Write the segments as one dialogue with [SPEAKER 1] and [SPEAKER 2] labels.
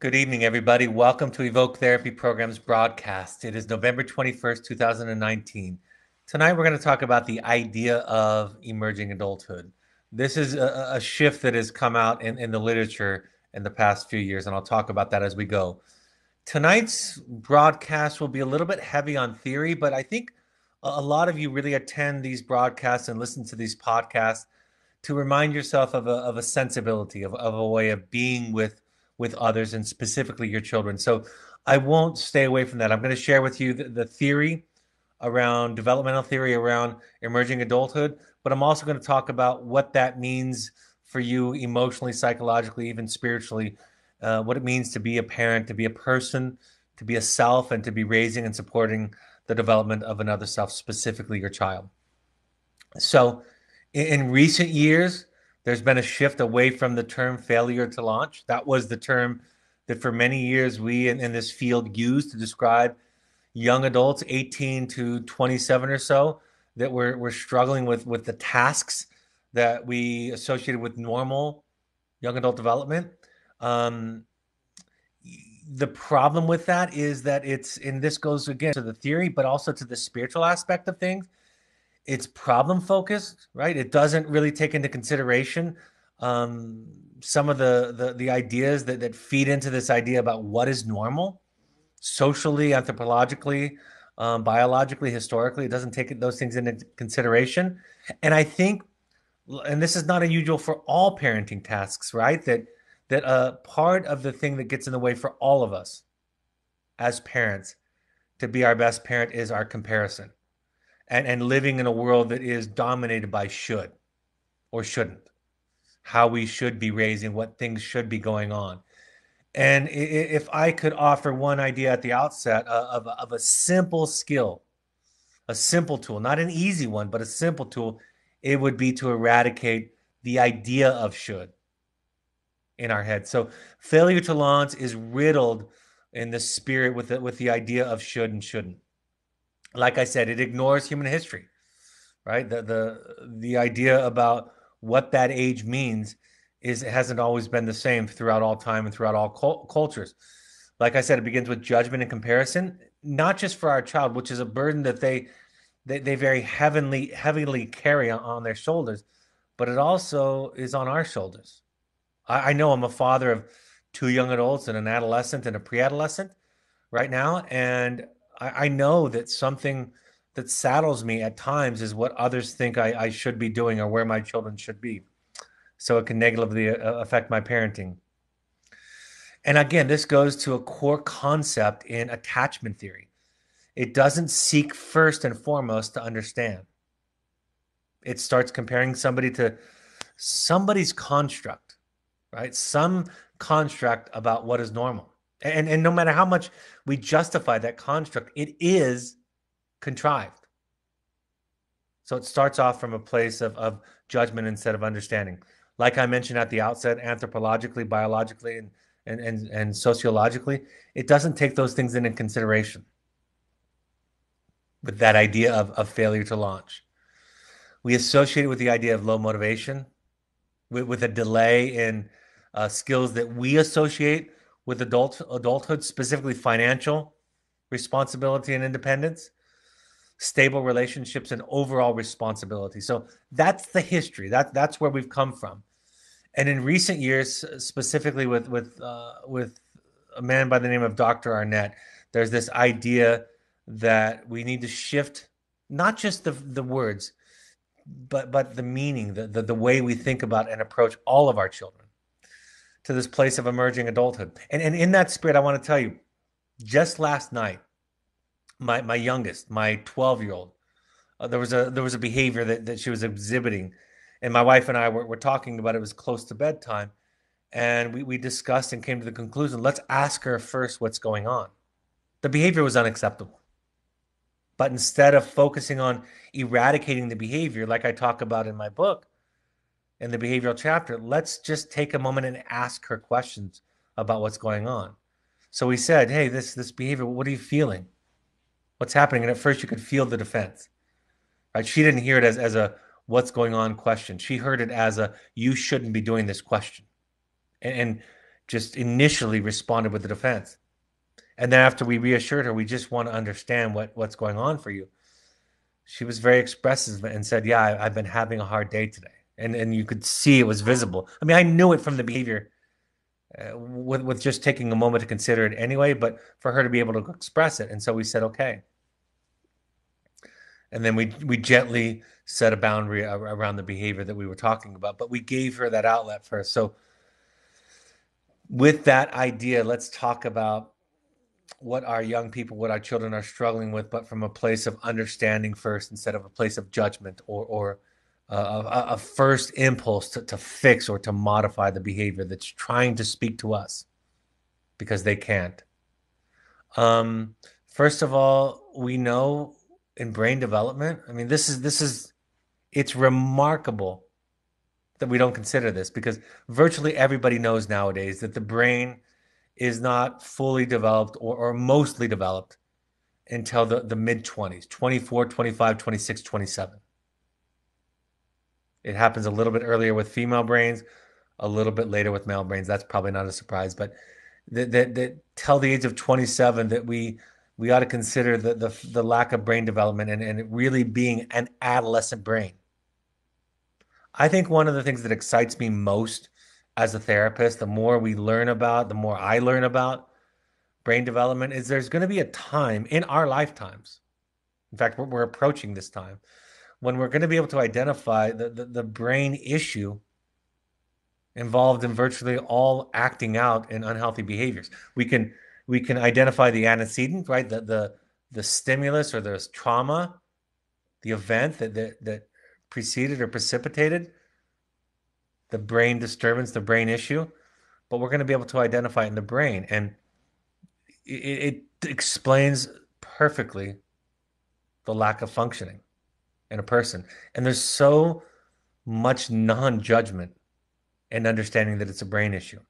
[SPEAKER 1] Good evening, everybody. Welcome to Evoke Therapy Program's broadcast. It is November 21st, 2019. Tonight, we're going to talk about the idea of emerging adulthood. This is a, a shift that has come out in, in the literature in the past few years, and I'll talk about that as we go. Tonight's broadcast will be a little bit heavy on theory, but I think a lot of you really attend these broadcasts and listen to these podcasts to remind yourself of a, of a sensibility, of, of a way of being with with others and specifically your children. So I won't stay away from that. I'm going to share with you the, the theory around developmental theory around emerging adulthood, but I'm also going to talk about what that means for you emotionally, psychologically, even spiritually, uh, what it means to be a parent, to be a person, to be a self, and to be raising and supporting the development of another self, specifically your child. So, in, in recent years, there's been a shift away from the term failure to launch. That was the term that for many years we in, in this field used to describe young adults, 18 to 27 or so, that were, were struggling with, with the tasks that we associated with normal young adult development. Um, the problem with that is that it's, and this goes again to the theory, but also to the spiritual aspect of things it's problem focused, right? It doesn't really take into consideration um, some of the, the, the ideas that that feed into this idea about what is normal, socially, anthropologically, um, biologically, historically. It doesn't take those things into consideration, and I think, and this is not unusual for all parenting tasks, right? That that a part of the thing that gets in the way for all of us as parents to be our best parent is our comparison and, and living in a world that is dominated by should or shouldn't, how we should be raising, what things should be going on. And if I could offer one idea at the outset uh, of, of a simple skill, a simple tool, not an easy one, but a simple tool, it would be to eradicate the idea of should in our head. So failure to launch is riddled in the spirit with the, with the idea of should and shouldn't like I said, it ignores human history, right? The the the idea about what that age means is it hasn't always been the same throughout all time and throughout all cult- cultures. Like I said, it begins with judgment and comparison, not just for our child, which is a burden that they they, they very heavily heavily carry on, on their shoulders, but it also is on our shoulders. I, I know I'm a father of two young adults and an adolescent and a pre-adolescent right now, and I, I know that something that saddles me at times is what others think I, I should be doing or where my children should be. So it can negatively uh, affect my parenting. And again, this goes to a core concept in attachment theory. It doesn't seek first and foremost to understand. It starts comparing somebody to somebody's construct, right? Some construct about what is normal. And, and no matter how much we justify that construct, it is contrived. So it starts off from a place of, of judgment instead of understanding. Like I mentioned at the outset, anthropologically, biologically, and, and, and, and sociologically, it doesn't take those things into consideration with that idea of, of failure to launch. We associate it with the idea of low motivation, with, with a delay in uh, skills that we associate with adult adulthood, specifically financial responsibility and independence, stable relationships, and overall responsibility. So that's the history. That that's where we've come from. And in recent years, specifically with with uh, with a man by the name of Dr. Arnett, there's this idea that we need to shift not just the the words, but but the meaning, the, the the way we think about and approach all of our children to this place of emerging adulthood. And, and in that spirit, I want to tell you, just last night, my, my youngest, my 12 year old, uh, there was a there was a behavior that, that she was exhibiting, and my wife and I were, were talking about it. it was close to bedtime, and we, we discussed and came to the conclusion: let's ask her first what's going on. The behavior was unacceptable, but instead of focusing on eradicating the behavior, like I talk about in my book, in the behavioral chapter, let's just take a moment and ask her questions about what's going on. So we said, Hey, this this behavior, what are you feeling? What's happening? And at first you could feel the defense. Right? She didn't hear it as, as a what's going on question. She heard it as a you shouldn't be doing this question. And, and just initially responded with the defense. And then after we reassured her, we just want to understand what what's going on for you. She was very expressive and said, "Yeah, I, have been having a hard day today," and and you could see it was visible. I mean, I knew it from the behavior, uh, with with just taking a moment to consider it anyway. But for her to be able to express it, and so we said, "Okay." And then we we gently set a boundary around the behavior that we were talking about, but we gave her that outlet first. So with that idea, let's talk about what our young people, what our children are struggling with, but from a place of understanding first instead of a place of judgment or, or a, a, first impulse to, to fix or to modify the behavior that's trying to speak to us because they can't. Um, first of all, we know in brain development, I mean, this is, this is, it's remarkable that we don't consider this because virtually everybody knows nowadays that the brain is not fully developed or, or mostly developed until the, the mid 20s 24 25 26 27 it happens a little bit earlier with female brains a little bit later with male brains that's probably not a surprise but that, that, that tell the age of 27 that we we ought to consider the, the, the lack of brain development and, and really being an adolescent brain i think one of the things that excites me most as a therapist, the more we learn about, the more I learn about brain development, is there's going to be a time in our lifetimes. In fact, we're, we're approaching this time when we're going to be able to identify the, the, the brain issue involved in virtually all acting out in unhealthy behaviors. We can we can identify the antecedent, right? The the the stimulus or the trauma, the event that that, that preceded or precipitated the brain disturbance, the brain issue, but we're going to be able to identify it in the brain. And it, it explains perfectly the lack of functioning in a person. And there's so much non judgment and understanding that it's a brain issue.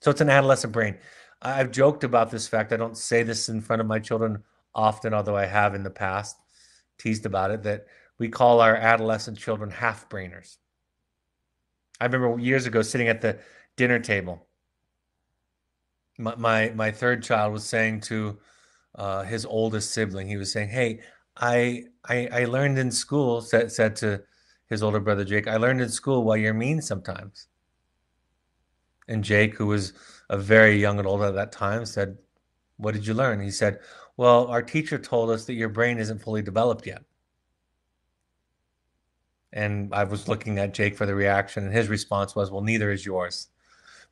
[SPEAKER 1] So it's an adolescent brain. I've joked about this fact. I don't say this in front of my children often, although I have in the past teased about it, that we call our adolescent children half brainers. I remember years ago sitting at the dinner table. My my, my third child was saying to uh, his oldest sibling, he was saying, "Hey, I I, I learned in school," said said to his older brother Jake, "I learned in school why you're mean sometimes." And Jake, who was a very young adult at that time, said, "What did you learn?" He said, "Well, our teacher told us that your brain isn't fully developed yet." And I was looking at Jake for the reaction, and his response was, Well, neither is yours.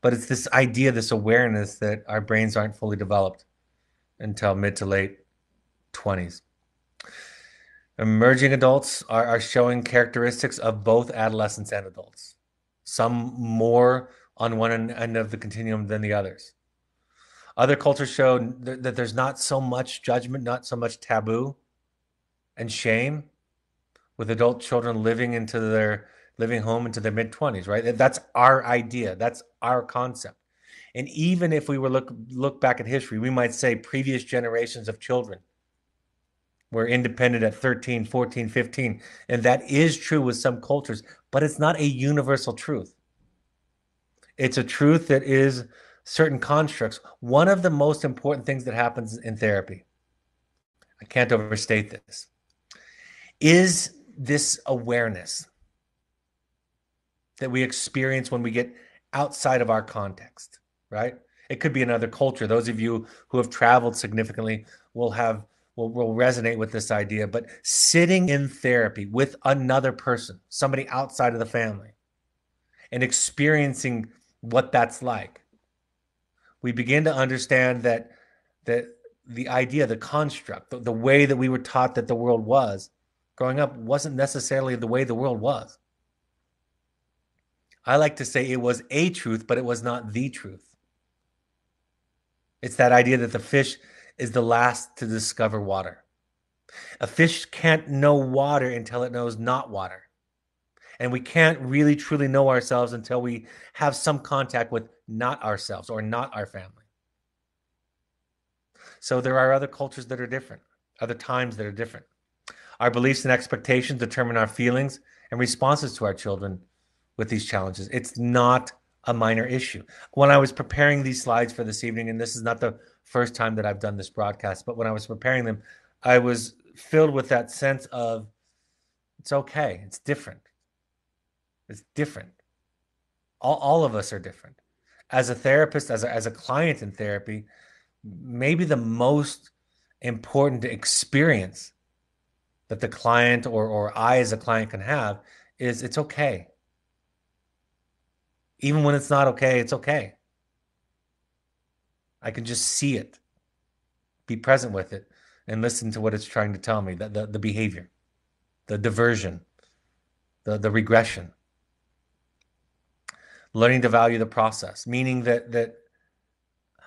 [SPEAKER 1] But it's this idea, this awareness that our brains aren't fully developed until mid to late 20s. Emerging adults are, are showing characteristics of both adolescents and adults, some more on one end of the continuum than the others. Other cultures show that there's not so much judgment, not so much taboo and shame with adult children living into their living home into their mid 20s right that's our idea. That's our concept. And even if we were look look back at history we might say previous generations of children were independent at 13 14 15 and that is true with some cultures but it's not a universal truth it's a truth that is certain constructs one of the most important things that happens in therapy i can't overstate this is this awareness that we experience when we get outside of our context, right? It could be another culture. Those of you who have traveled significantly will have will, will resonate with this idea. But sitting in therapy with another person, somebody outside of the family, and experiencing what that's like, we begin to understand that that the idea, the construct, the, the way that we were taught that the world was, growing up wasn't necessarily the way the world was. I like to say it was a truth, but it was not the truth. It's that idea that the fish is the last to discover water. A fish can't know water until it knows not water. And we can't really truly know ourselves until we have some contact with not ourselves or not our family. So there are other cultures that are different, other times that are different. Our beliefs and expectations determine our feelings and responses to our children with these challenges. It's not a minor issue. When I was preparing these slides for this evening, and this is not the first time that I've done this broadcast, but when I was preparing them, I was filled with that sense of it's okay, it's different. It's different. All, all of us are different. As a therapist, as a, as a client in therapy, maybe the most important experience that the client or, or I as a client can have is it's okay. Even when it's not okay, it's okay. I can just see it, be present with it, and listen to what it's trying to tell me the, the, the behavior, the diversion, the, the regression. Learning to value the process, meaning that that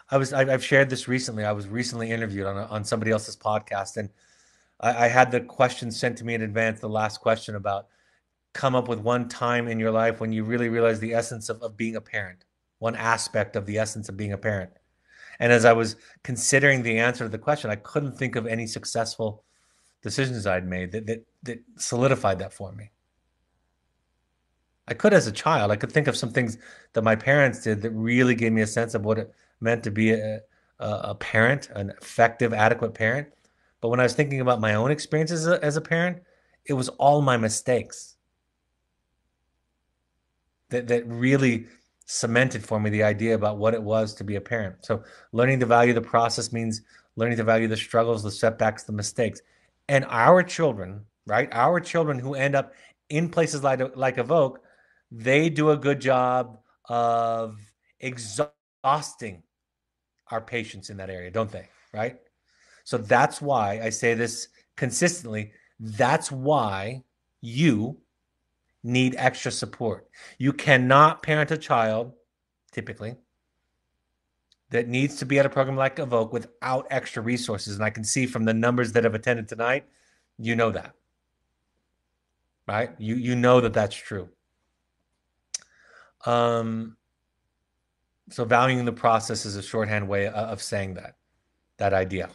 [SPEAKER 1] I was I've shared this recently. I was recently interviewed on a, on somebody else's podcast, and I, I had the question sent to me in advance. The last question about come up with one time in your life when you really realize the essence of, of being a parent, one aspect of the essence of being a parent. And as I was considering the answer to the question, I couldn't think of any successful decisions I'd made that, that, that solidified that for me. I could as a child. I could think of some things that my parents did that really gave me a sense of what it meant to be a, a, parent, an effective, adequate parent. But when I was thinking about my own experiences as a, as a parent, it was all my mistakes that, that really cemented for me the idea about what it was to be a parent. So learning to value the process means learning to value the struggles, the setbacks, the mistakes. And our children, right? Our children who end up in places like, like Evoke, they do a good job of exhausting our patience in that area, don't they? Right? So that's why I say this consistently. That's why you need extra support. You cannot parent a child, typically, that needs to be at a program like Evoke without extra resources. And I can see from the numbers that have attended tonight, you know that. Right? You you know that that's true. Um so valuing the process is a shorthand way of saying that that idea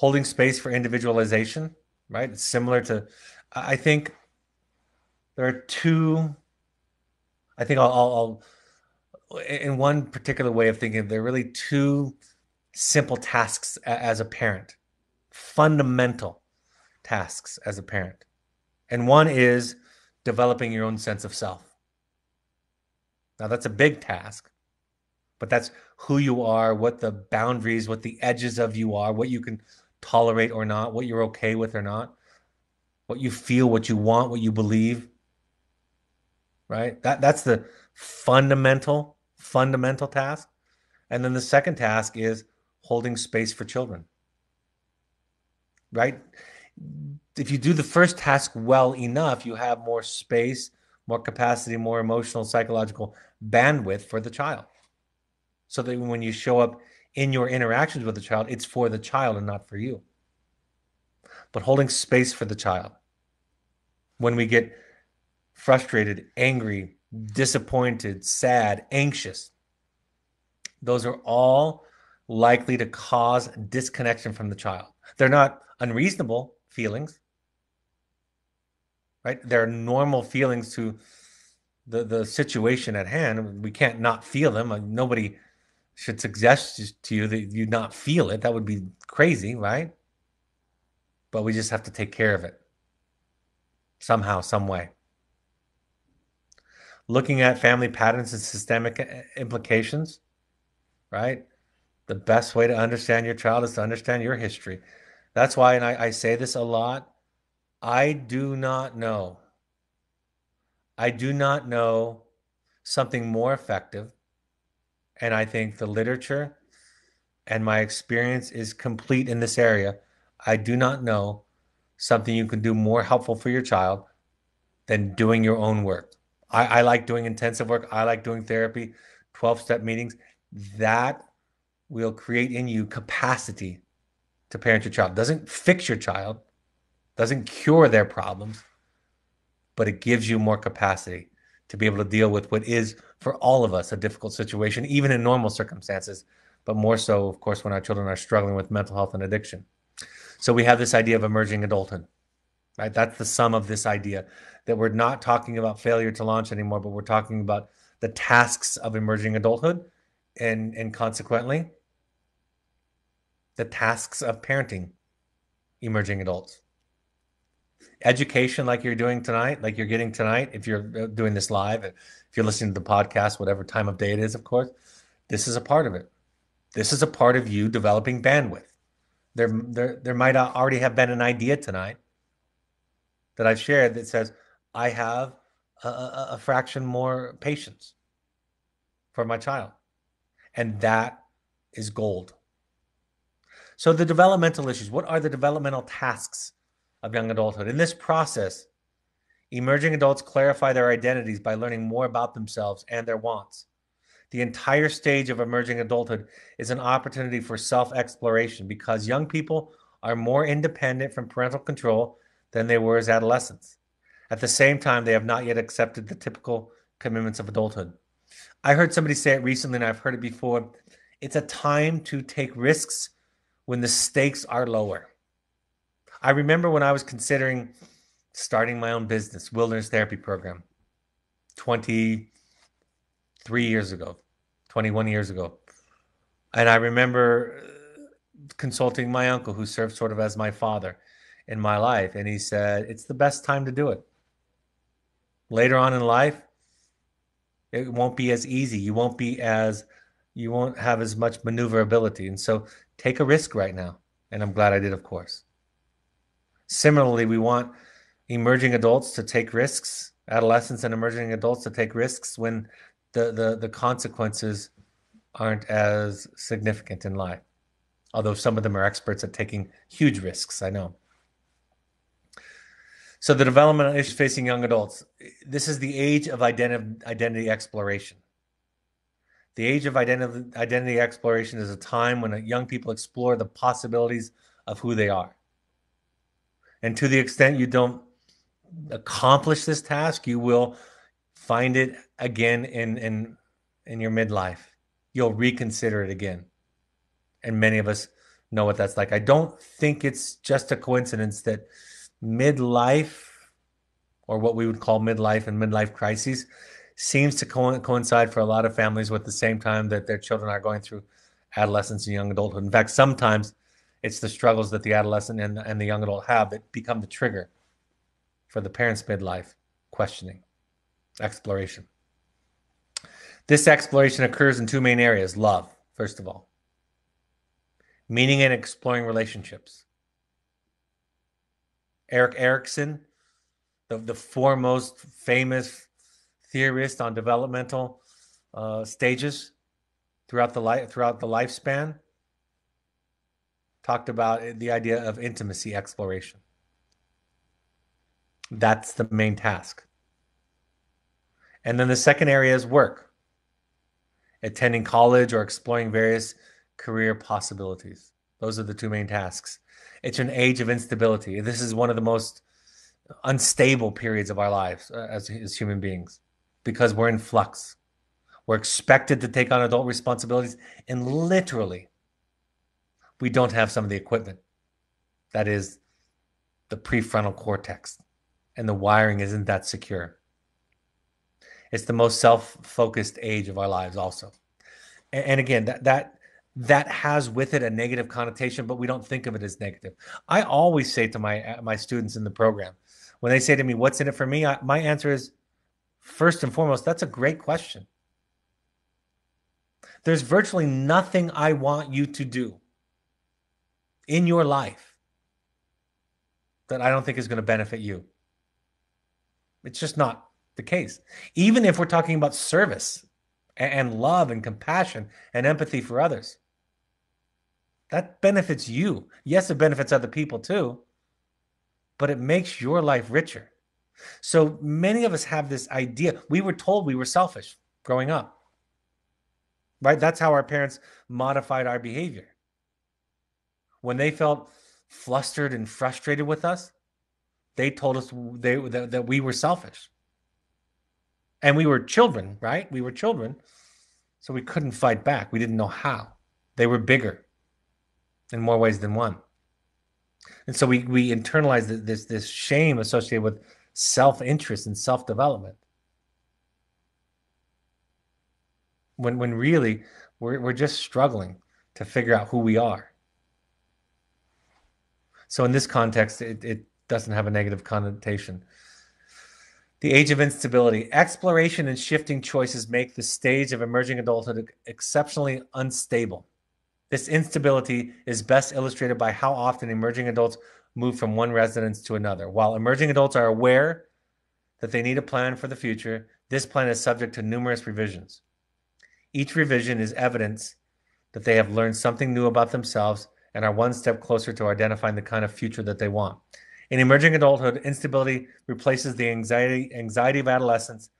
[SPEAKER 1] holding space for individualization, right? It's similar to, I think there are two, I think I'll, I'll, I'll in one particular way of thinking, there are really two simple tasks as a parent, fundamental tasks as a parent. And one is developing your own sense of self. Now, that's a big task, but that's who you are, what the boundaries, what the edges of you are, what you can tolerate or not, what you're okay with or not, what you feel, what you want, what you believe. Right? That that's the fundamental fundamental task. And then the second task is holding space for children. Right? If you do the first task well enough, you have more space, more capacity, more emotional, psychological bandwidth for the child. So that when you show up in your interactions with the child, it's for the child and not for you. But holding space for the child. When we get frustrated, angry, disappointed, sad, anxious, those are all likely to cause disconnection from the child. They're not unreasonable feelings, right? They're normal feelings to the, the situation at hand. We can't not feel them. Nobody should suggest to you that you not feel it. That would be crazy, right? But we just have to take care of it somehow, some way. Looking at family patterns and systemic uh, implications, right? The best way to understand your child is to understand your history. That's why, and I, I say this a lot I do not know. I do not know something more effective and I think the literature and my experience is complete in this area. I do not know something you can do more helpful for your child than doing your own work. I, I like doing intensive work. I like doing therapy, 12 step meetings. That will create in you capacity to parent your child. Doesn't fix your child, doesn't cure their problems, but it gives you more capacity to be able to deal with what is for all of us a difficult situation, even in normal circumstances, but more so, of course, when our children are struggling with mental health and addiction. So we have this idea of emerging adulthood, right? That's the sum of this idea that we're not talking about failure to launch anymore, but we're talking about the tasks of emerging adulthood and and consequently the tasks of parenting emerging adults. Education like you're doing tonight like you're getting tonight if you're uh, doing this live if you're listening to the podcast whatever time of day it is of course this is a part of it. This is a part of you developing bandwidth. There there, there might already have been an idea tonight that i've shared that says i have a, a, a fraction more patience for my child and that is gold. So, the developmental issues what are the developmental tasks of young adulthood? In this process, emerging adults clarify their identities by learning more about themselves and their wants. The entire stage of emerging adulthood is an opportunity for self exploration because young people are more independent from parental control than they were as adolescents. At the same time, they have not yet accepted the typical commitments of adulthood. I heard somebody say it recently, and I've heard it before. It's a time to take risks when the stakes are lower. I remember when I was considering starting my own business, Wilderness Therapy Program, 23 years ago, 21 years ago. And I remember consulting my uncle, who served sort of as my father in my life. And he said, It's the best time to do it. Later on in life, it won't be as easy. You won't be as you won't have as much maneuverability. And so take a risk right now. And I'm glad I did, of course. Similarly, we want emerging adults to take risks, adolescents and emerging adults to take risks when the, the, the consequences aren't as significant in life. Although some of them are experts at taking huge risks, I know. So the developmental issues facing young adults. This is the age of identity, identity exploration. The age of identity, identity exploration is a time when uh, young people explore the possibilities of who they are. And to the extent you don't accomplish this task, you will find it again in in in your midlife. You'll reconsider it again. And many of us know what that's like. I don't think it's just a coincidence that midlife, or what we would call midlife and midlife crises, seems to co- coincide for a lot of families with the same time that their children are going through adolescence and young adulthood. In fact, sometimes it's the struggles that the adolescent and, and the young adult have that become the trigger for the parents' midlife questioning, exploration. This exploration occurs in two main areas love, first of all, meaning and exploring relationships. Erik Erikson, the, the foremost famous theorist on developmental uh, stages throughout the life throughout the lifespan, talked about the idea of intimacy exploration. That's the main task. And then the second area is work, attending college or exploring various career possibilities. Those are the two main tasks. It's an age of instability. This is one of the most unstable periods of our lives uh, as, as human beings because we're in flux. We're expected to take on adult responsibilities, and literally, we don't have some of the equipment. That is the prefrontal cortex, and the wiring isn't that secure. It's the most self-focused age of our lives, also. And, and again, that that that has with it a negative connotation, but we don't think of it as negative. I always say to my uh, my students in the program, when they say to me, "What's in it for me?" I, my answer is, first and foremost, that's a great question. There's virtually nothing I want you to do in your life that I don't think is going to benefit you. It's just not the case. Even if we're talking about service and love and compassion and empathy for others. That benefits you. Yes, it benefits other people too, but it makes your life richer. So many of us have this idea. We were told we were selfish growing up, right? That's how our parents modified our behavior. When they felt flustered and frustrated with us, they told us they, that, that we were selfish. And we were children, right? We were children. So we couldn't fight back. We didn't know how. They were bigger in more ways than one. And so we, we internalized this, this shame associated with self interest and self development. when when really we're we're just struggling to figure out who we are. So in this context, it, it doesn't have a negative connotation. The age of instability. Exploration and shifting choices make the stage of emerging adulthood exceptionally unstable. This instability is best illustrated by how often emerging adults move from one residence to another. While emerging adults are aware that they need a plan for the future, this plan is subject to numerous revisions. Each revision is evidence that they have learned something new about themselves and are one step closer to identifying the kind of future that they want. In emerging adulthood, instability replaces the anxiety anxiety of adolescence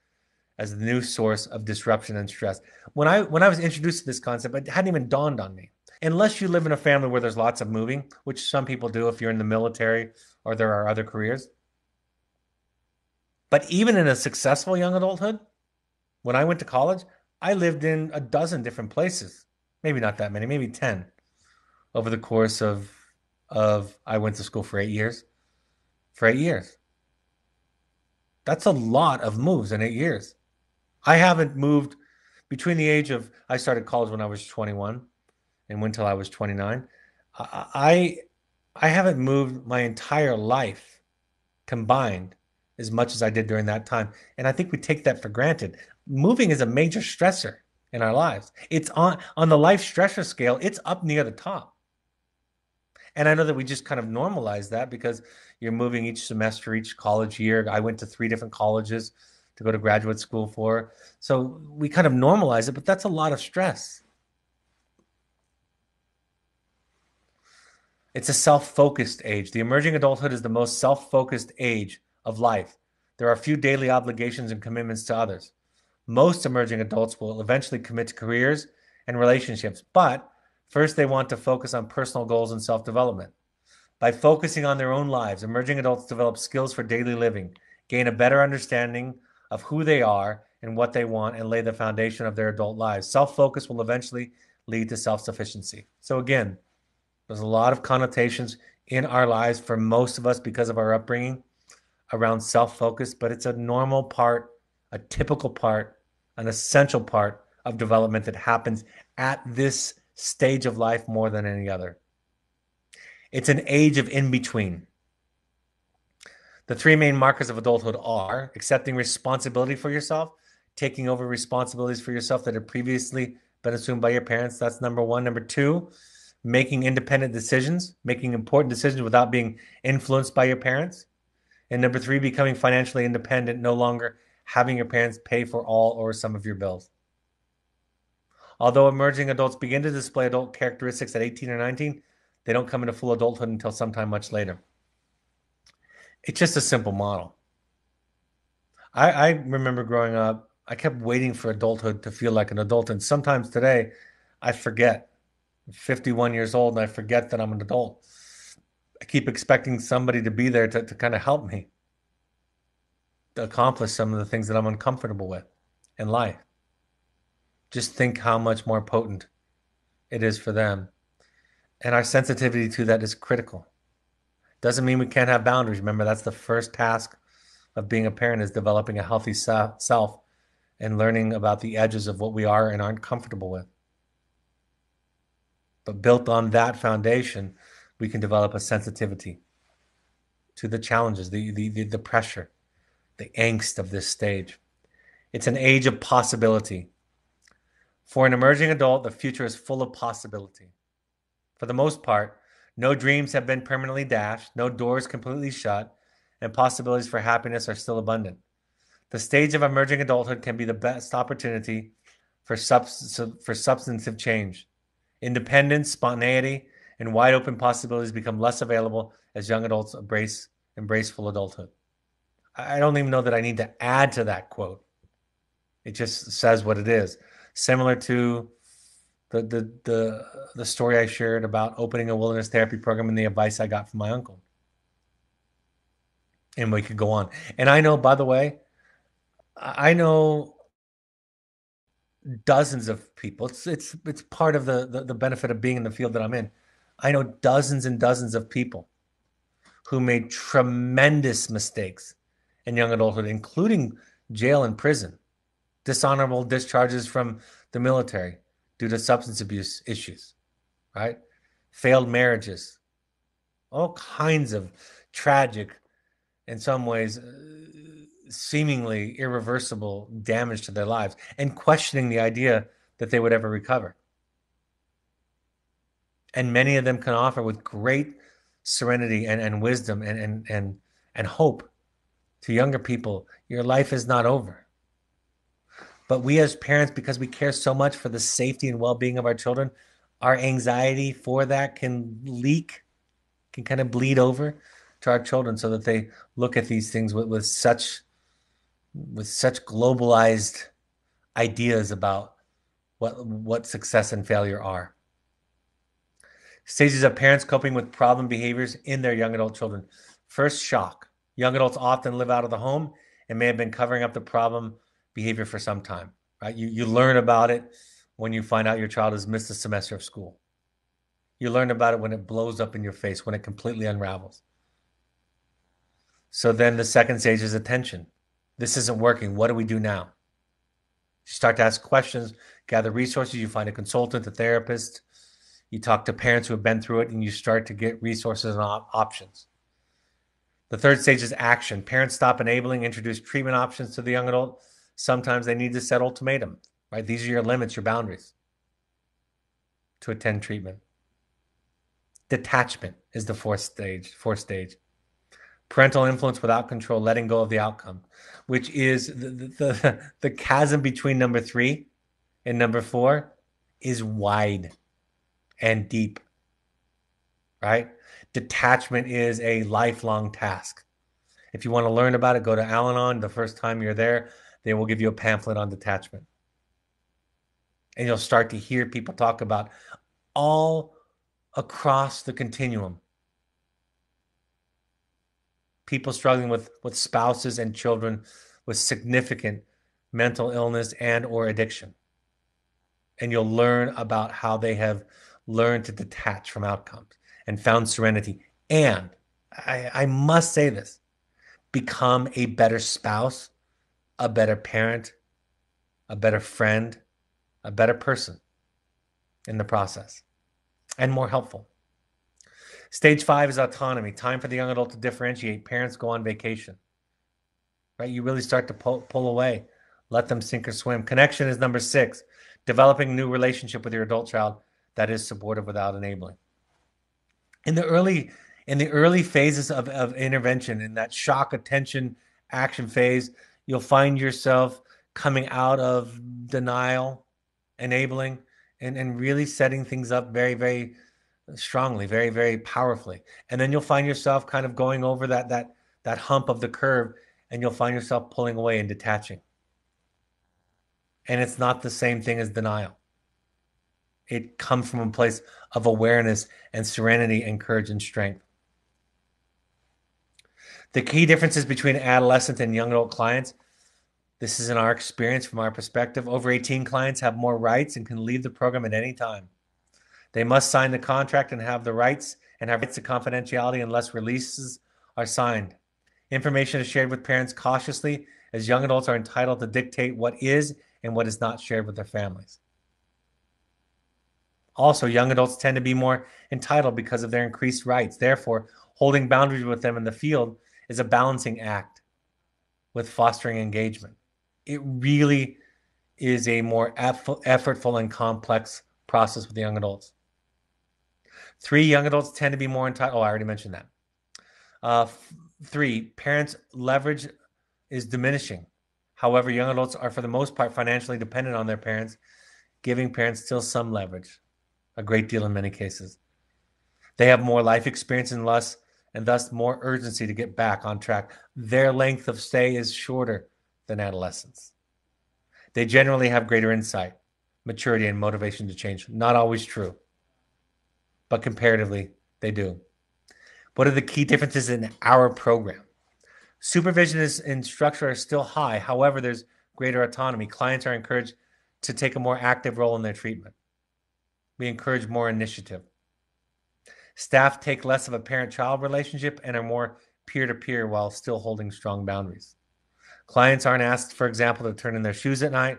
[SPEAKER 1] as the new source of disruption and stress. When I when I was introduced to this concept, it hadn't even dawned on me. Unless you live in a family where there's lots of moving, which some people do if you're in the military or there are other careers. But even in a successful young adulthood, when I went to college, I lived in a dozen different places. Maybe not that many, maybe 10 over the course of of I went to school for 8 years for eight years. That's a lot of moves in eight years. I haven't moved between the age of I started college when I was 21 and went till I was 29. I I haven't moved my entire life combined as much as I did during that time. And I think we take that for granted. Moving is a major stressor in our lives. It's on on the life stressor scale, it's up near the top. And I know that we just kind of normalize that because you're moving each semester, each college year. I went to three different colleges to go to graduate school for. So we kind of normalize it, but that's a lot of stress. It's a self focused age. The emerging adulthood is the most self focused age of life. There are few daily obligations and commitments to others. Most emerging adults will eventually commit to careers and relationships, but First, they want to focus on personal goals and self development. By focusing on their own lives, emerging adults develop skills for daily living, gain a better understanding of who they are and what they want, and lay the foundation of their adult lives. Self focus will eventually lead to self sufficiency. So, again, there's a lot of connotations in our lives for most of us because of our upbringing around self focus, but it's a normal part, a typical part, an essential part of development that happens at this stage of life more than any other. It's an age of in between. The three main markers of adulthood are accepting responsibility for yourself, taking over responsibilities for yourself that had previously been assumed by your parents. That's number one. Number two, making independent decisions, making important decisions without being influenced by your parents. And number three, becoming financially independent, no longer having your parents pay for all or some of your bills. Although emerging adults begin to display adult characteristics at 18 or 19, they don't come into full adulthood until sometime much later. It's just a simple model. I, I remember growing up, I kept waiting for adulthood to feel like an adult. And sometimes today, I forget. I'm 51 years old and I forget that I'm an adult. I keep expecting somebody to be there to, to kind of help me accomplish some of the things that I'm uncomfortable with in life just think how much more potent it is for them. And our sensitivity to that is critical. Doesn't mean we can't have boundaries. Remember, that's the first task of being a parent is developing a healthy self and learning about the edges of what we are and aren't comfortable with. But built on that foundation, we can develop a sensitivity to the challenges, the, the, the, the pressure, the angst of this stage. It's an age of possibility for an emerging adult, the future is full of possibility. For the most part, no dreams have been permanently dashed, no doors completely shut, and possibilities for happiness are still abundant. The stage of emerging adulthood can be the best opportunity for, subs- for substantive change. Independence, spontaneity, and wide open possibilities become less available as young adults embrace, embrace full adulthood. I don't even know that I need to add to that quote. It just says what it is similar to the the the the story I shared about opening a wilderness therapy program and the advice I got from my uncle. And we could go on. And I know, by the way, I know dozens of people. It's it's it's part of the, the, the benefit of being in the field that I'm in. I know dozens and dozens of people who made tremendous mistakes in young adulthood, including jail and prison dishonorable discharges from the military due to substance abuse issues, right? Failed marriages, all kinds of tragic, in some ways, uh, seemingly irreversible damage to their lives, and questioning the idea that they would ever recover. And many of them can offer with great serenity and, and wisdom and, and, and, and hope to younger people your life is not over. But we as parents, because we care so much for the safety and well being of our children, our anxiety for that can leak, can kind of bleed over to our children so that they look at these things with, with such with such globalized ideas about what what success and failure are. Stages of parents coping with problem behaviors in their young adult children. First, shock. Young adults often live out of the home and may have been covering up the problem behavior for some time. Right? You you learn about it when you find out your child has missed a semester of school. You learn about it when it blows up in your face, when it completely unravels. So then the second stage is attention. This isn't working. What do we do now? You start to ask questions, gather resources. You find a consultant, a therapist. You talk to parents who have been through it, and you start to get resources and op- options. The third stage is action. Parents stop enabling, introduce treatment options to the young adult. Sometimes they need to set ultimatum, right? These are your limits, your boundaries to attend treatment. Detachment is the fourth stage. Fourth stage. Parental influence without control, letting go of the outcome, which is the, the, the chasm between number three and number four is wide and deep. Right? Detachment is a lifelong task. If you want to learn about it, go to Al Anon. The first time you're there, they will give you a pamphlet on detachment. And you'll start to hear people talk about all across the continuum. People struggling with, with spouses and children with significant mental illness and or addiction. And you'll learn about how they have learned to detach from outcomes and found serenity. And I, I must say this become a better spouse, a better parent, a better friend, a better person in the process and more helpful. Stage five is autonomy, time for the young adult to differentiate. Parents go on vacation, right? You really start to pull, pull away, let them sink or swim. Connection is number six, developing a new relationship with your adult child that is supportive without enabling. In the early in the early phases of, of intervention, in that shock, attention, action phase, you'll find yourself coming out of denial, enabling, and, and really setting things up very, very strongly, very, very powerfully. And then you'll find yourself kind of going over that that that hump of the curve and you'll find yourself pulling away and detaching. And it's not the same thing as denial. It comes from a place of awareness and serenity and courage and strength. The key differences between adolescent and young adult clients this is in our experience from our perspective. Over 18 clients have more rights and can leave the program at any time. They must sign the contract and have the rights and have rights to confidentiality unless releases are signed. Information is shared with parents cautiously, as young adults are entitled to dictate what is and what is not shared with their families. Also, young adults tend to be more entitled because of their increased rights. Therefore, holding boundaries with them in the field is a balancing act with fostering engagement it really is a more effortful and complex process with young adults. Three, young adults tend to be more entitled. Oh, I already mentioned that. Uh, f- three, parents' leverage is diminishing. However, young adults are, for the most part, financially dependent on their parents, giving parents still some leverage, a great deal in many cases. They have more life experience and less, and thus more urgency to get back on track. Their length of stay is shorter than adolescents. They generally have greater insight, maturity, and motivation to change. Not always true, but comparatively, they do. What are the key differences in our program? Supervision is, and structure are still high. However, there's greater autonomy. Clients are encouraged to take a more active role in their treatment. We encourage more initiative. Staff take less of a parent child relationship and are more peer to peer while still holding strong boundaries. Clients aren't asked, for example, to turn in their shoes at night.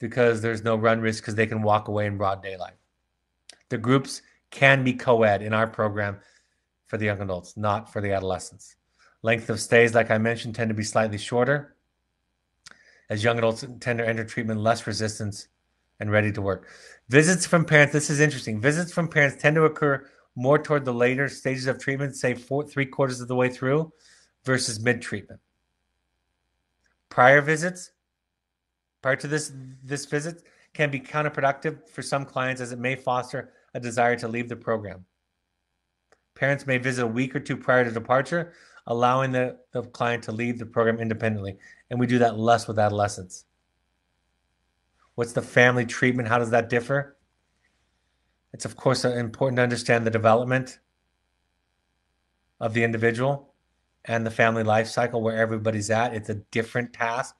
[SPEAKER 1] because there's no run risk because they can walk away in broad daylight. The groups can be co ed in our program for the young adults, not for the adolescents. Length of stays, like I mentioned, tend to be slightly shorter as young adults tend to enter treatment less resistance and ready to work. Visits from parents, this is interesting. Visits from parents tend to occur more toward the later stages of treatment, say four, three quarters of the way through, versus mid treatment. Prior visits, prior to this this visit, can be counterproductive for some clients as it may foster a desire to leave the program. Parents may visit a week or two prior to departure, allowing the, the client to leave the program independently. And we do that less with adolescents. What's the family treatment? How does that differ? It's, of course, uh, important to understand the development of the individual and the family life cycle where everybody's at. It's a different task,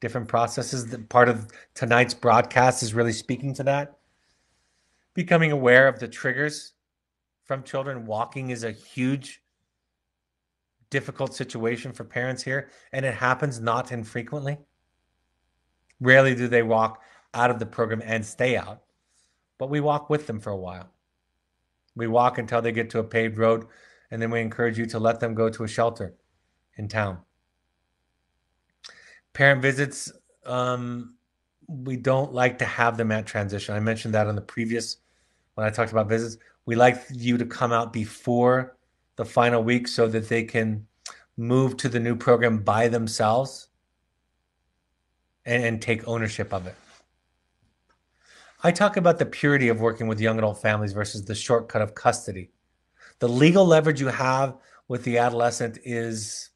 [SPEAKER 1] different processes. That part of tonight's broadcast is really speaking to that. Becoming aware of the triggers from children. Walking is a huge, difficult situation for parents here, and it happens not infrequently. Rarely do they walk out of the program and stay out, but we walk with them for a while. We walk until they get to a paved road, and then we encourage you to let them go to a shelter in town. Parent visits, um, we don't like to have them at transition. I mentioned that on the previous when I talked about visits. We like you to come out before the final week so that they can move to the new program by themselves and, and take ownership of it. I talk about the purity of working with young adult families versus the shortcut of custody. The legal leverage you have with the adolescent is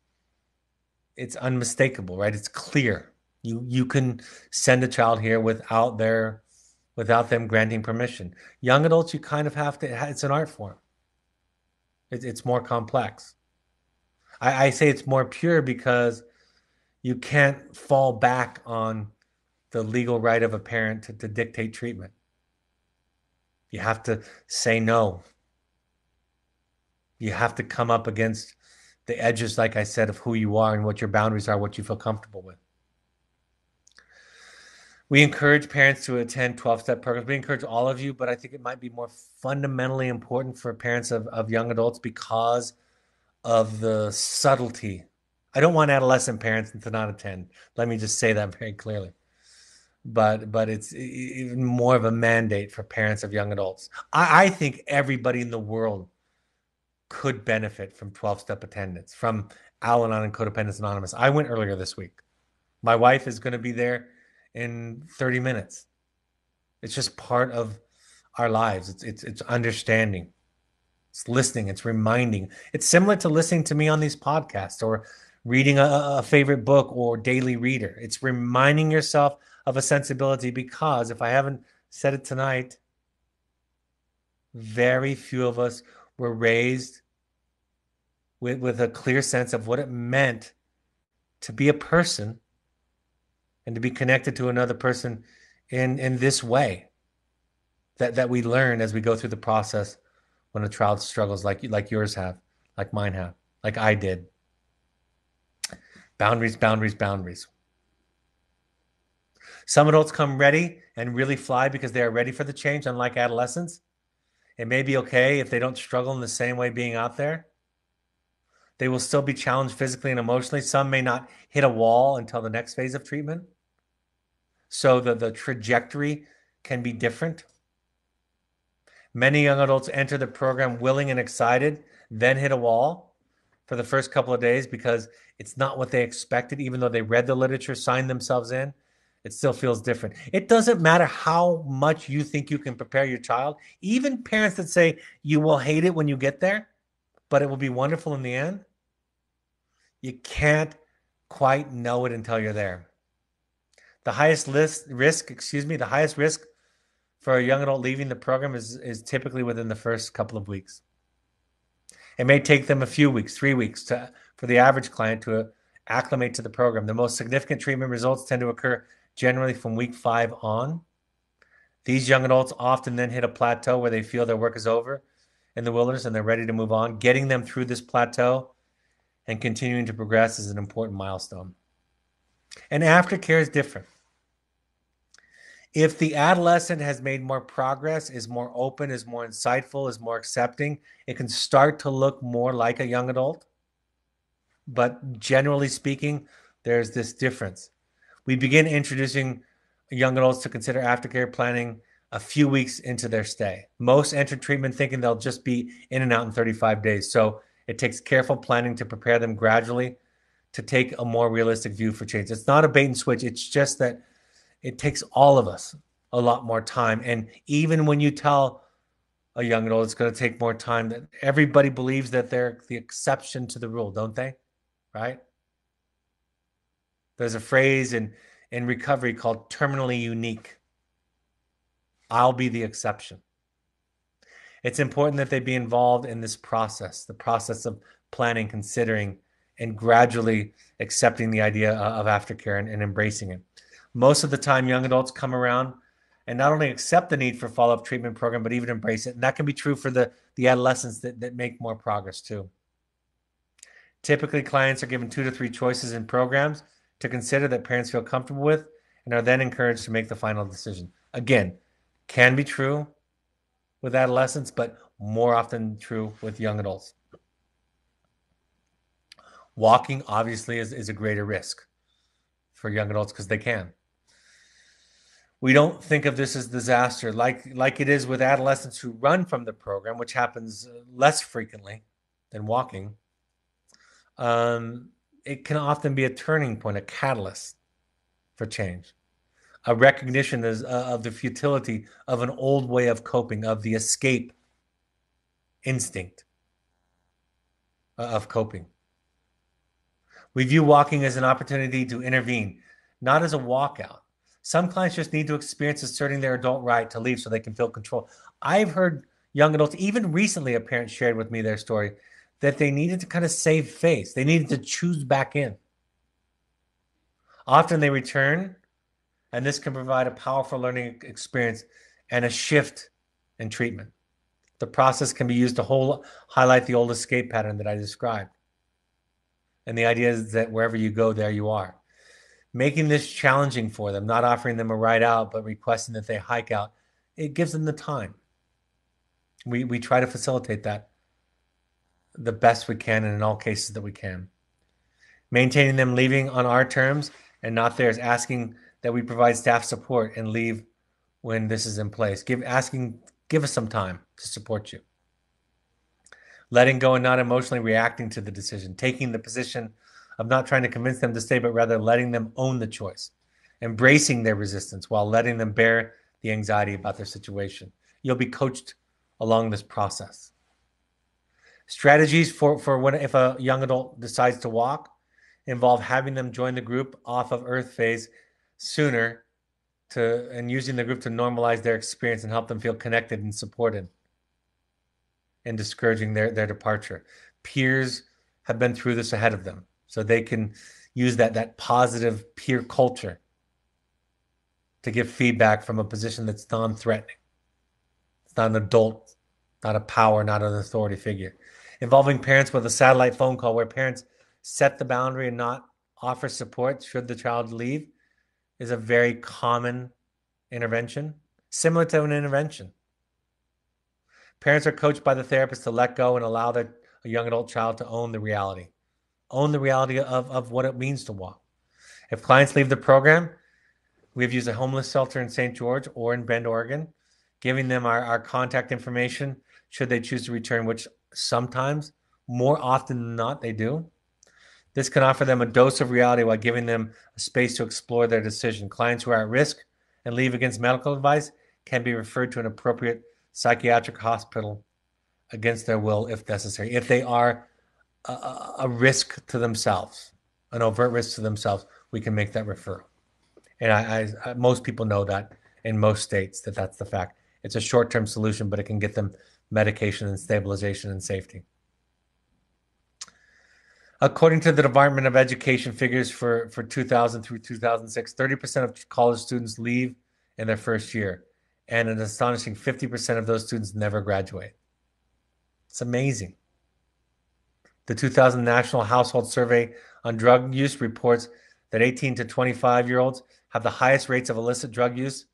[SPEAKER 1] it's unmistakable, right? It's clear. You you can send a child here without their without them granting permission. Young adults, you kind of have to. It's an art form. It, it's more complex. I, I say it's more pure because you can't fall back on the legal right of a parent to, to dictate treatment. You have to say no. You have to come up against the edges, like I said, of who you are and what your boundaries are, what you feel comfortable with. We encourage parents to attend 12 step programs. We encourage all of you, but I think it might be more fundamentally important for parents of, of young adults because of the subtlety. I don't want adolescent parents to not attend. Let me just say that very clearly. But but it's even more of a mandate for parents of young adults. I, I think everybody in the world could benefit from 12 step attendance, from Al Anon and Codependence Anonymous. I went earlier this week. My wife is going to be there in 30 minutes. It's just part of our lives. It's it's it's understanding. It's listening, it's reminding. It's similar to listening to me on these podcasts or reading a, a favorite book or daily reader. It's reminding yourself of a sensibility because if I haven't said it tonight, very few of us were raised with, with a clear sense of what it meant to be a person and to be connected to another person in, in this way that, that we learn as we go through the process when a child struggles like like yours have, like mine have, like I did. Boundaries, boundaries, boundaries. Some adults come ready and really fly because they are ready for the change, unlike adolescents. It may be okay if they don't struggle in the same way being out there. They will still be challenged physically and emotionally. Some may not hit a wall until the next phase of treatment. So the, the trajectory can be different. Many young adults enter the program willing and excited, then hit a wall for the first couple of days because it's not what they expected, even though they read the literature, signed themselves in. It still feels different. It doesn't matter how much you think you can prepare your child. Even parents that say you will hate it when you get there, but it will be wonderful in the end. You can't quite know it until you're there. The highest list, risk, excuse me, the highest risk for a young adult leaving the program is, is typically within the first couple of weeks. It may take them a few weeks, three weeks, to, for the average client to uh, acclimate to the program. The most significant treatment results tend to occur generally from week five on. These young adults often then hit a plateau where they feel their work is over in the wilderness and they're ready to move on. Getting them through this plateau and continuing to progress is an important milestone. And aftercare is different. If the adolescent has made more progress, is more open, is more insightful, is more accepting, it can start to look more like a young adult. But generally speaking, there's this difference. We begin introducing young adults to consider aftercare planning a few weeks into their stay. Most enter treatment thinking they'll just be in and out in 35 days. So it takes careful planning to prepare them gradually to take a more realistic view for change. It's not a bait and switch. It's just that it takes all of us a lot more time. And even when you tell a young adult it's going to take more time, that everybody believes that they're the exception to the rule, don't they? Right? There's a phrase in in recovery called terminally unique. I'll be the exception. It's important that they be involved in this process, the process of planning, considering, and gradually accepting the idea of aftercare and, and embracing it. Most of the time, young adults come around and not only accept the need for follow-up treatment program, but even embrace it. And that can be true for the, the adolescents that, that make more progress too. Typically, clients are given two to three choices in programs to consider that parents feel comfortable with and are then encouraged to make the final decision. Again, can be true with adolescents, but more often true with young adults. Walking obviously is, is a greater risk for young adults because they can. We don't think of this as disaster like like it is with adolescents who run from the program, which happens less frequently than walking. Um, it can often be a turning point, a catalyst for change, a recognition is, uh, of the futility of an old way of coping, of the escape instinct uh, of coping. We view walking as an opportunity to intervene, not as a walkout. Some clients just need to experience asserting their adult right to leave so they can feel control. I've heard young adults, even recently, a parent shared with me their story that they needed to kind of save face. They needed to choose back in. Often they return, and this can provide a powerful learning experience and a shift in treatment. The process can be used to whole, highlight the old escape pattern that I described. And the idea is that wherever you go, there you are. Making this challenging for them, not offering them a ride out, but requesting that they hike out, it gives them the time. We, we try to facilitate that the best we can and in all cases that we can. Maintaining them leaving on our terms and not theirs, asking that we provide staff support and leave when this is in place. Give asking give us some time to support you. Letting go and not emotionally reacting to the decision, taking the position of not trying to convince them to stay, but rather letting them own the choice, embracing their resistance while letting them bear the anxiety about their situation. You'll be coached along this process. Strategies for, for when if a young adult decides to walk involve having them join the group off of earth phase sooner to and using the group to normalize their experience and help them feel connected and supported and discouraging their, their departure. Peers have been through this ahead of them. So they can use that that positive peer culture to give feedback from a position that's non-threatening. It's not an adult, not a power, not an authority figure involving parents with a satellite phone call where parents set the boundary and not offer support should the child leave is a very common intervention, similar to an intervention. Parents are coached by the therapist to let go and allow their a young adult child to own the reality, own the reality of, of what it means to walk. If clients leave the program, we've used a homeless shelter in St. George or in Bend, Oregon, giving them our, our contact information should they choose to return, which sometimes, more often than not, they do. This can offer them a dose of reality while giving them a space to explore their decision. Clients who are at risk and leave against medical advice can be referred to an appropriate psychiatric hospital against their will if necessary. If they are a, a risk to themselves, an overt risk to themselves, we can make that referral. And I, I, most people know that in most states that that's the fact. It's a short-term solution, but it can get them medication and stabilization and safety. According to the Department of Education figures for, for 2000 through 2006, 30% of college students leave in their first year, and an astonishing 50% of those students never graduate. It's amazing. The 2000 National Household Survey on Drug Use reports that 18 to 25 year olds have the highest rates of illicit drug use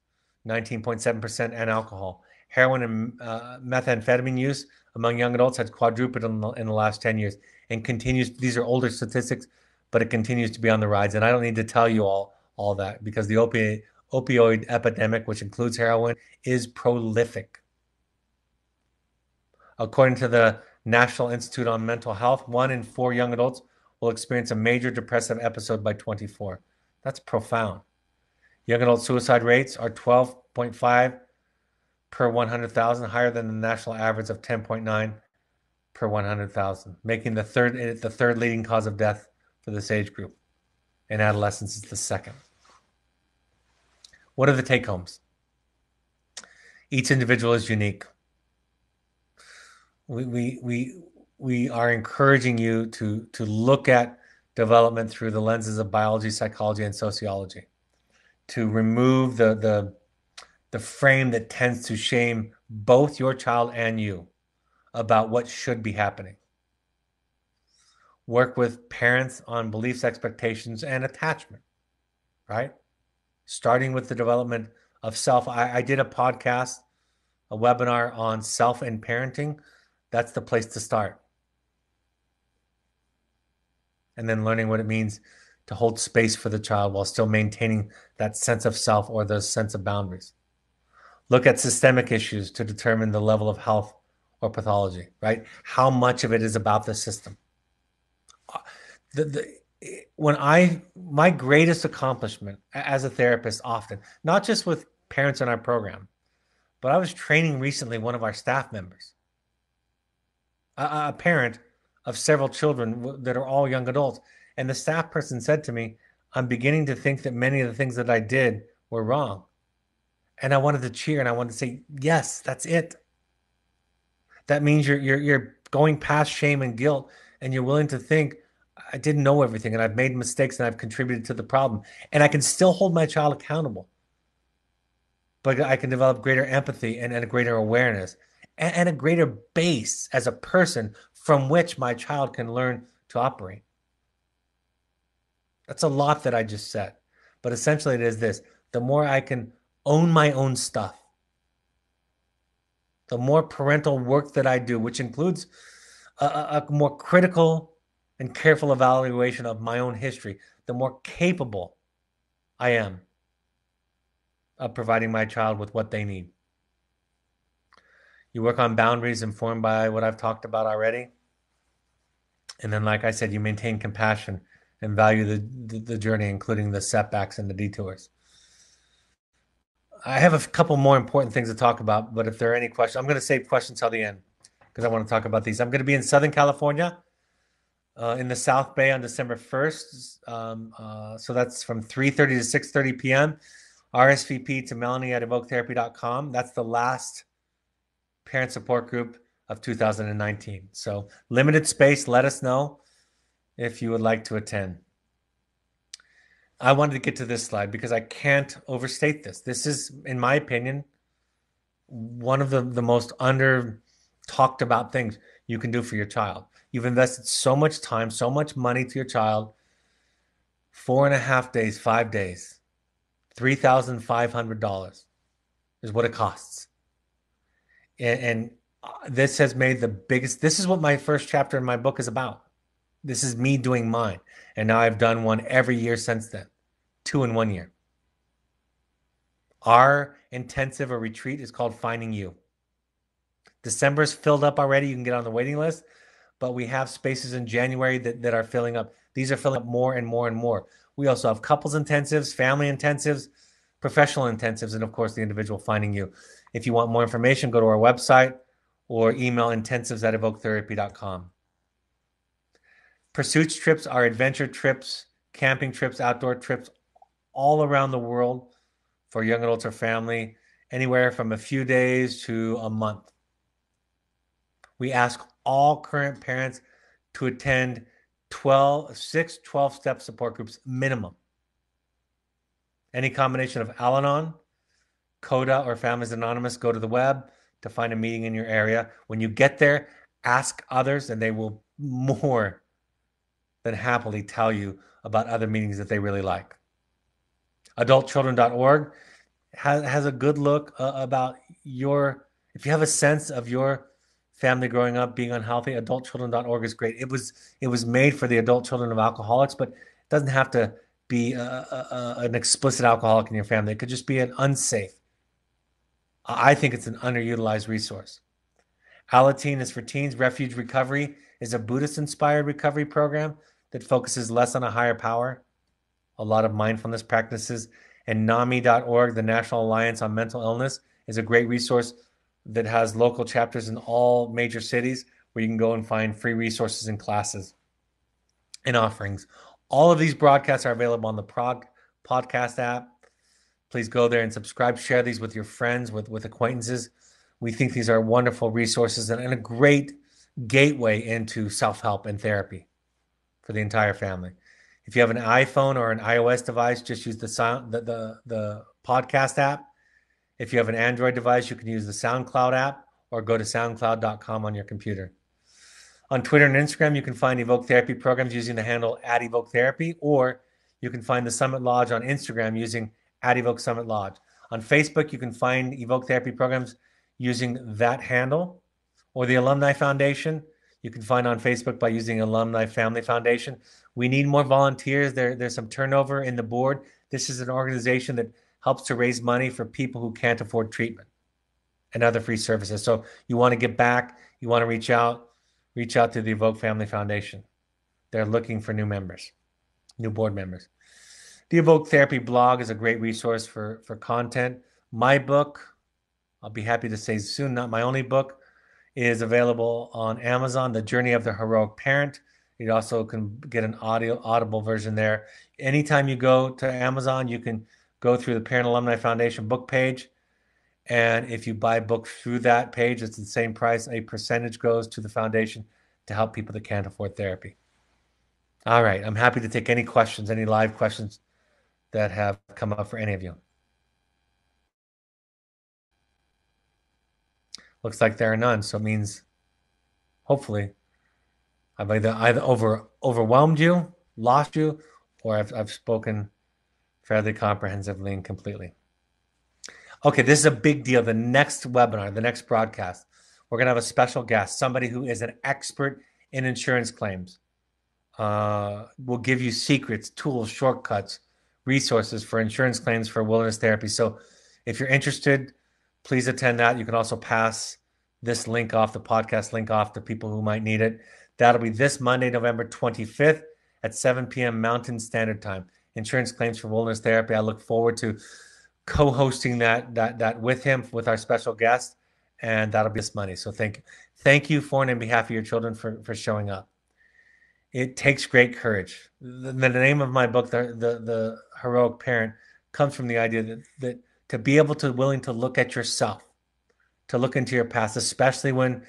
[SPEAKER 1] 19.7%, and alcohol. Heroin and uh, methamphetamine use among young adults has quadrupled in the, in the last 10 years and continues. These are older statistics, but it continues to be on the rise. And I don't need to tell you all all that because the opioid opioid epidemic, which includes heroin, is prolific. According to the National Institute on Mental Health, one in four young adults will experience a major depressive episode by 24. That's profound. Young adult suicide rates are 12.5 per 100,000, higher than the national average of 10.9 per 100,000, making the third eh, the third leading cause of death for this age group. In adolescence, it's the second. What are the take homes? Each individual is unique. We, we, we, we are encouraging you to, to look at development through the lenses of biology, psychology, and sociology to remove the the the frame that tends to shame both your child and you about what should be happening. Work with parents on beliefs, expectations, and attachment, right? Starting with the development of self. I, I did a podcast, a webinar on self and parenting. That's the place to start. And then learning what it means to hold space for the child while still maintaining that sense of self or those sense of boundaries. Look at systemic issues to determine the level of health or pathology, right? How much of it is about the system? Uh, the, the, when I, my greatest accomplishment as a therapist, often, not just with parents in our program, but I was training recently one of our staff members, a, a parent of several children that are all young adults and the staff person said to me, I'm beginning to think that many of the things that I did were wrong. And I wanted to cheer and I wanted to say, yes, that's it. That means you're you're you're going past shame and guilt and you're willing to think I didn't know everything and I've made mistakes and I've contributed to the problem. And I can still hold my child accountable. But I can develop greater empathy and, and a greater awareness and, and a greater base as a person from which my child can learn to operate. That's a lot that I just said. But essentially, it is this the more I can own my own stuff, the more parental work that I do, which includes a, a, more critical and careful evaluation of my own history, the more capable I am of providing my child with what they need. You work on boundaries informed by what I've talked about already. And then, like I said, you maintain compassion and value the, the, the journey, including the setbacks and the detours. I have a couple more important things to talk about, but if there are any questions, I'm going to save questions till the end because I want to talk about these. I'm going to be in Southern California, uh, in the South Bay on December 1st. Um, uh, so that's from 3:30 to 6:30 p.m. RSVP to Melanie at evoketherapy.com. That's the last parent support group of 2019. So limited space. Let us know if you would like to attend. I wanted to get to this slide because I can't overstate this. This is, in my opinion, one of the, the most under talked about things you can do for your child. You've invested so much time, so much money to your child. Four and a half days, five days, $3,500 is what it costs. And, and uh, this has made the biggest, this is what my first chapter in my book is about. This is me doing mine. And now I've done one every year since then, two in one year. Our intensive or retreat is called Finding You. December's filled up already. You can get on the waiting list, but we have spaces in January that, that are filling up. These are filling up more and more and more. We also have couples intensives, family intensives, professional intensives, and of course, the individual Finding You. If you want more information, go to our website or email intensives at evoketherapy.com. Pursuits trips are adventure trips, camping trips, outdoor trips all around the world for young adults or family, anywhere from a few days to a month. We ask all current parents to attend 12, six 12 step support groups minimum. Any combination of Al Anon, CODA, or Families Anonymous, go to the web to find a meeting in your area. When you get there, ask others, and they will more than happily tell you about other meetings that they really like. AdultChildren.org has, has a good look uh, about your, if you have a sense of your family growing up being unhealthy, adultchildren.org is great. It was, it was made for the adult children of alcoholics, but it doesn't have to be a, a, a, an explicit alcoholic in your family. It could just be an unsafe. I think it's an underutilized resource. Alateen is for teens. Refuge Recovery is a Buddhist inspired recovery program that focuses less on a higher power, a lot of mindfulness practices. And NAMI.org, the National Alliance on Mental Illness, is a great resource that has local chapters in all major cities where you can go and find free resources and classes and offerings. All of these broadcasts are available on the prog podcast app. Please go there and subscribe, share these with your friends, with, with acquaintances. We think these are wonderful resources and, and a great gateway into self help and therapy for the entire family. If you have an iPhone or an iOS device, just use the sound the, the, the podcast app. If you have an Android device, you can use the SoundCloud app or go to soundcloud.com on your computer. On Twitter and Instagram, you can find Evoke Therapy programs using the handle at Evoke Therapy, or you can find the Summit Lodge on Instagram using at Evoke Summit Lodge. On Facebook, you can find Evoke Therapy programs using that handle, or the Alumni Foundation. You can find on Facebook by using Alumni Family Foundation. We need more volunteers. There, there's some turnover in the board. This is an organization that helps to raise money for people who can't afford treatment and other free services. So you want to get back, you want to reach out, reach out to the Evoke Family Foundation. They're looking for new members, new board members. The Evoke Therapy blog is a great resource for, for content. My book, I'll be happy to say soon, not my only book, is available on Amazon, The Journey of the Heroic Parent. You also can get an audio audible version there. Anytime you go to Amazon, you can go through the Parent Alumni Foundation book page. And if you buy books through that page, it's the same price. A percentage goes to the foundation to help people that can't afford therapy. All right. I'm happy to take any questions, any live questions that have come up for any of you. Looks like there are none. So it means hopefully I've either, either over overwhelmed you, lost you, or I've, I've spoken fairly comprehensively and completely. Okay, this is a big deal. The next webinar, the next broadcast, we're going to have a special guest, somebody who is an expert in insurance claims. Uh, we'll give you secrets, tools, shortcuts, resources for insurance claims for wilderness therapy. So if you're interested, please attend that. You can also pass this link off, the podcast link off to people who might need it. That'll be this Monday, November 25th at 7 p.m. Mountain Standard Time. Insurance claims for wilderness therapy. I look forward to co-hosting that that that with him with our special guest, and that'll be this Monday. So thank thank you for and in behalf of your children for for showing up. It takes great courage. The, the name of my book, the, the the heroic parent, comes from the idea that that to be able to willing to look at yourself, to look into your past, especially when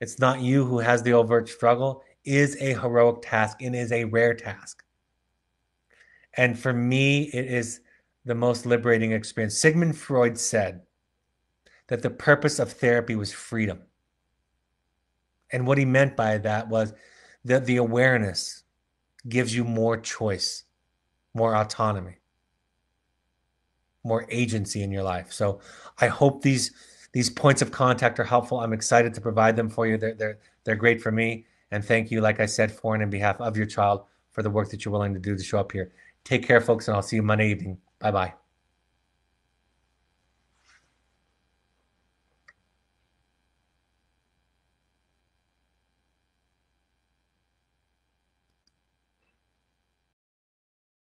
[SPEAKER 1] it's not you who has the overt struggle, is a heroic task and is a rare task. And for me, it is the most liberating experience. Sigmund Freud said that the purpose of therapy was freedom. And what he meant by that was that the awareness gives you more choice, more autonomy, more agency in your life. So I hope these these points of contact are helpful. I'm excited to provide them for you. They're they're they're great for me. And thank you, like I said, for and in behalf of your child for the work that you're willing to do to show up here. Take care, folks, and I'll see you Monday evening. Bye bye.